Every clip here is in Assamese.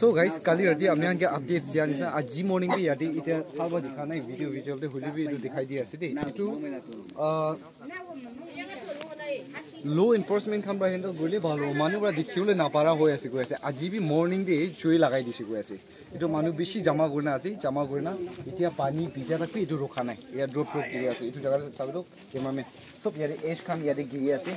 সো গাইস কালি ৰাতি আমি আনকে আপডেট দিয়া নিচিনা আজি মৰ্ণিং বি ইয়াতে এতিয়া চাব দেখা নাই ভিডিঅ' ভিডিঅ'তে হ'লে এইটো দেখাই দি আছে দেই এইটো এনফৰ্চমেণ্ট খান পৰা সিহঁতক গ'লে ভাল হ'ব মানুহবোৰে দেখিবলৈ নাপাৰা হৈ আছে গৈ আছে আজি বি মৰ্ণিং দে জুই লগাই দিছে গৈ আছে এইটো মানুহ বেছি জমা কৰি না আছে জমা কৰি না এতিয়া পানী পিঠা থাকি এইটো ৰখা নাই ইয়াত ড্ৰপ ড্ৰপ গিৰি আছে এইটো জেগাত চাবিতো কেমেৰামেন চব ইয়াতে এজ খান ইয়াতে গিৰি আছে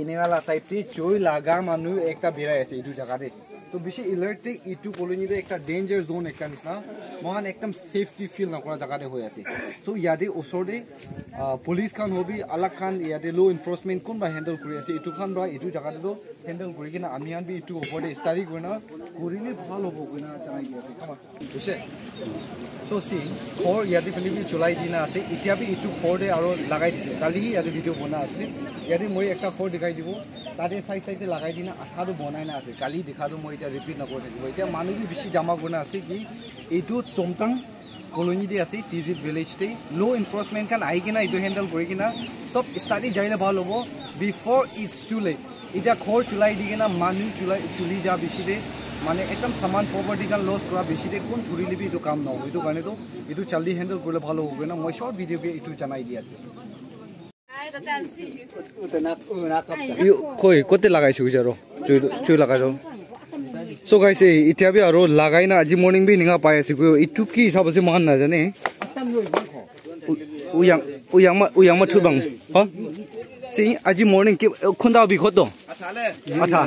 এনেকুৱা টাইপটি জুই লগা মানুহ একটা বেৰাই আছে এইটো জেগাতে তো বেছি এলাৰ্টে এইটো কলনীতে একটা ডেঞ্জাৰ জোন একটা নিচিনা। মহান একদম ছেফটি ফিল নকৰা জেগাতে হৈ আছে। চ' ইয়াতে ওচৰতে পুলিচ খান হবি আলাগ খান ইয়াতে ল' এনফৰ্চমেণ্ট কোনোবা হেণ্ডেল কৰি আছে এইটো খান বা এইটো জেগাটো হেণ্ডেল কৰি কিনে আমি আন বি এইটো ওপৰতে ষ্টাডি কৰি না কৰিলে ভাল হ'ব কৰি না জনাই দি আছে। চ' চি খৰ ইয়াতে পেলি বি চলাই দি না আছে এতিয়া বি এইটো খৰতে আৰু লগাই দিছে। কালিহি ইয়াতে ভিডিঅ' বনাই আছিলে। ইয়াতে মই একটা খৰ দেখাই দিব। তাতে চাইড চাইডে লগাই দিনা আঠাটো বনাই না আছে। কালি দেখাটো মই এতিয়া ৰিপিট নকৰি থাকিব এতিয়া মানুহ বেছি জমা কৰি আছে কি এইটো চমটাং কলনীতে আছে টিজিত ভিলেজতে। ল' এনফৰ্চমেণ্ট খান আহি কিনে এইটো হেণ্ডেল কৰি কিনে চব ষ্টাডি যাইলে ভাল হ'ব। বিফৰ ইটছ টু লেট এতিয়া ঘৰ চলাই দি কিনে মানুহ চলাই চুলি যা বেছিতে মানে একদম সামান প্ৰপাৰ্টি খান লছ কৰা বেছিতে কোন ধৰি লিবি এইটো কাম নহ'ব। এইটো কাৰণেতো এইটো জল্দি হেণ্ডেল কৰিলে ভাল হ'ব না। মই শ্বৰ্ট ভিডিঅ'কে এইটো জনাই দি আছে। কৈ ক'তে লগাইছো আৰু চুই চুই লগাই যাওঁ চ' গাইছে এতিয়া বি আৰু লাগাই না আজি মৰ্ণিং বি নিঙা পাই আছে এইটো কি হিচাপ আছে মহান নাজানে উয়াং মা উয়াং মা থুবাং হ সি আজি মৰ্ণিং কি খুন্দা বিষত আচ্ছা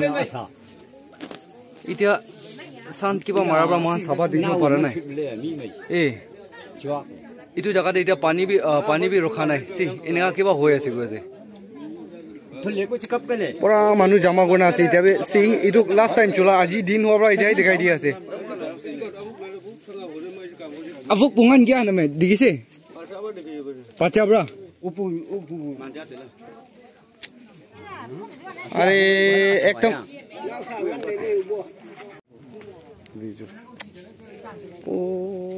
এতিয়া চান কিবা মাৰাৰ পৰা মহান চাবা দেখিব পৰা নাই এ এইটো জেগাতে এতিয়া পানী পানী বি ৰখা নাই। চি এনেকুৱা কিবা হৈ আছে গৈ আছে পৰা মানুহ জমা কৰি আছে এতিয়া চি এইটো লাষ্ট টাইম চলা আজি দিন হোৱাৰ পৰা এতিয়াই দেখাই দি আছে। আপক পুঙান কিয় নামে? দেখিছে? পাচা পৰা আৰে একদম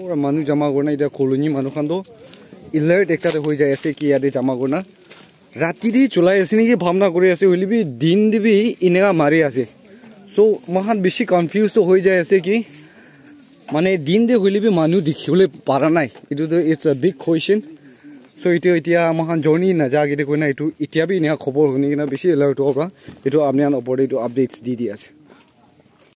পুৰা মানুহ জমা কৰি না এতিয়া কলনী মানুহখনতো ইলাৰ্ট একটাতে হৈ যায় আছে কি ইয়াতে জমা কৰি না ৰাতি দি চলাই আছে নেকি ভাৱনা কৰি আছে হ'লেবি দিন দিবি এনেকুৱা মাৰি আছে। চ' মহান বেছি কনফিউজটো হৈ যায় আছে কি মানে দিন দি হ'লেবি মানুহ দেখিবলৈ পৰা নাই। এইটোতো it's a big question so' এইটো এতিয়া মহান কৈ না এইটো এতিয়া বি এনেকুৱা খবৰ শুনি কিনে বেছি এলাৰ্ট হ'ব পৰা। এইটো আপুনি ওপৰতে এইটো আপডেটছ দি দি আছে।